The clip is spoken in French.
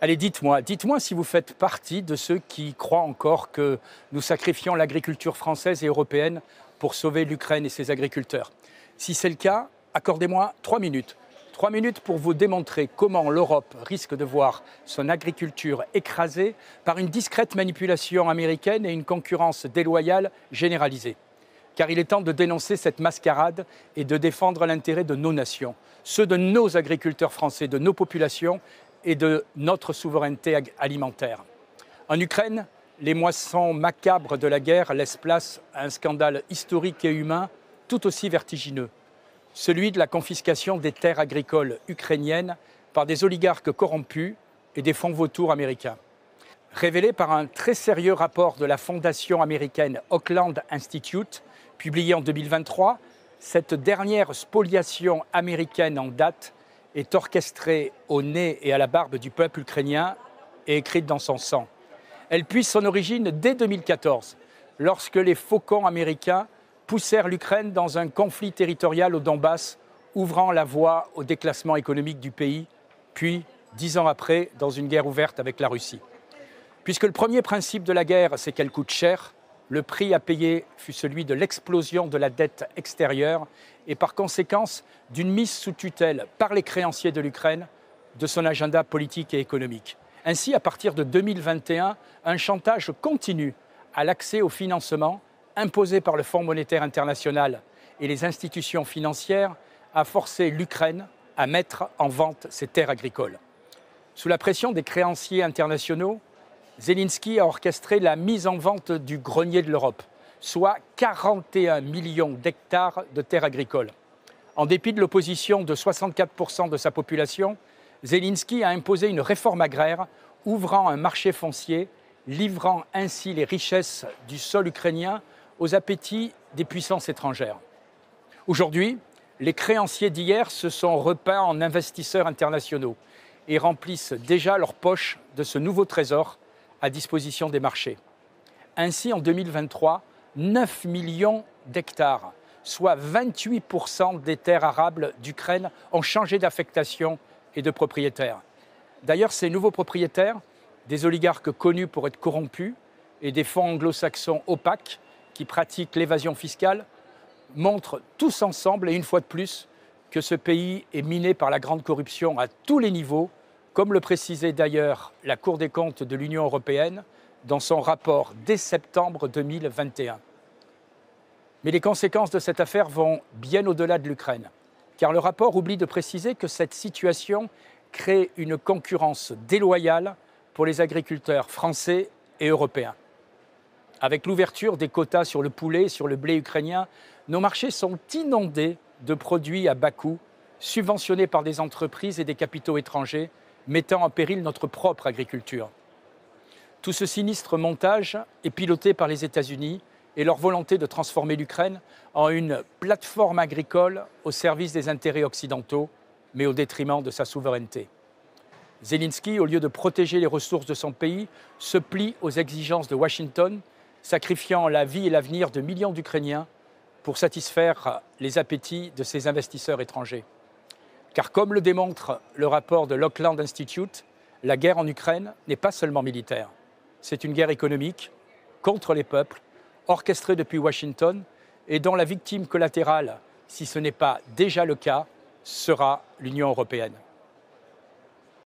Allez, dites-moi, dites-moi si vous faites partie de ceux qui croient encore que nous sacrifions l'agriculture française et européenne pour sauver l'Ukraine et ses agriculteurs. Si c'est le cas, accordez-moi trois minutes. Trois minutes pour vous démontrer comment l'Europe risque de voir son agriculture écrasée par une discrète manipulation américaine et une concurrence déloyale généralisée. Car il est temps de dénoncer cette mascarade et de défendre l'intérêt de nos nations, ceux de nos agriculteurs français, de nos populations et de notre souveraineté alimentaire. En Ukraine, les moissons macabres de la guerre laissent place à un scandale historique et humain tout aussi vertigineux, celui de la confiscation des terres agricoles ukrainiennes par des oligarques corrompus et des fonds vautours américains. Révélé par un très sérieux rapport de la fondation américaine Auckland Institute, publié en 2023, cette dernière spoliation américaine en date est orchestrée au nez et à la barbe du peuple ukrainien et écrite dans son sang. Elle puise son origine dès 2014, lorsque les faucons américains poussèrent l'Ukraine dans un conflit territorial au Donbass, ouvrant la voie au déclassement économique du pays, puis, dix ans après, dans une guerre ouverte avec la Russie. Puisque le premier principe de la guerre, c'est qu'elle coûte cher, le prix à payer fut celui de l'explosion de la dette extérieure et par conséquence d'une mise sous tutelle par les créanciers de l'Ukraine de son agenda politique et économique. Ainsi, à partir de 2021, un chantage continu à l'accès au financement imposé par le Fonds monétaire international et les institutions financières a forcé l'Ukraine à mettre en vente ses terres agricoles. Sous la pression des créanciers internationaux, Zelensky a orchestré la mise en vente du grenier de l'Europe, soit 41 millions d'hectares de terres agricoles. En dépit de l'opposition de 64% de sa population, Zelensky a imposé une réforme agraire ouvrant un marché foncier, livrant ainsi les richesses du sol ukrainien aux appétits des puissances étrangères. Aujourd'hui, les créanciers d'hier se sont repeints en investisseurs internationaux et remplissent déjà leurs poches de ce nouveau trésor à disposition des marchés. Ainsi, en 2023, 9 millions d'hectares, soit 28% des terres arables d'Ukraine, ont changé d'affectation et de propriétaire. D'ailleurs, ces nouveaux propriétaires, des oligarques connus pour être corrompus et des fonds anglo-saxons opaques qui pratiquent l'évasion fiscale, montrent tous ensemble, et une fois de plus, que ce pays est miné par la grande corruption à tous les niveaux, comme le précisait d'ailleurs la Cour des comptes de l'Union européenne dans son rapport dès septembre 2021. Mais les conséquences de cette affaire vont bien au-delà de l'Ukraine, car le rapport oublie de préciser que cette situation crée une concurrence déloyale pour les agriculteurs français et européens. Avec l'ouverture des quotas sur le poulet et sur le blé ukrainien, nos marchés sont inondés de produits à bas coût, subventionnés par des entreprises et des capitaux étrangers, mettant en péril notre propre agriculture. Tout ce sinistre montage est piloté par les États-Unis et leur volonté de transformer l'Ukraine en une plateforme agricole au service des intérêts occidentaux, mais au détriment de sa souveraineté. Zelensky, au lieu de protéger les ressources de son pays, se plie aux exigences de Washington, sacrifiant la vie et l'avenir de millions d'Ukrainiens pour satisfaire les appétits de ses investisseurs étrangers. Car comme le démontre le rapport de l'Auckland Institute, la guerre en Ukraine n'est pas seulement militaire. C'est une guerre économique contre les peuples, orchestrée depuis Washington et dont la victime collatérale, si ce n'est pas déjà le cas, sera l'Union européenne.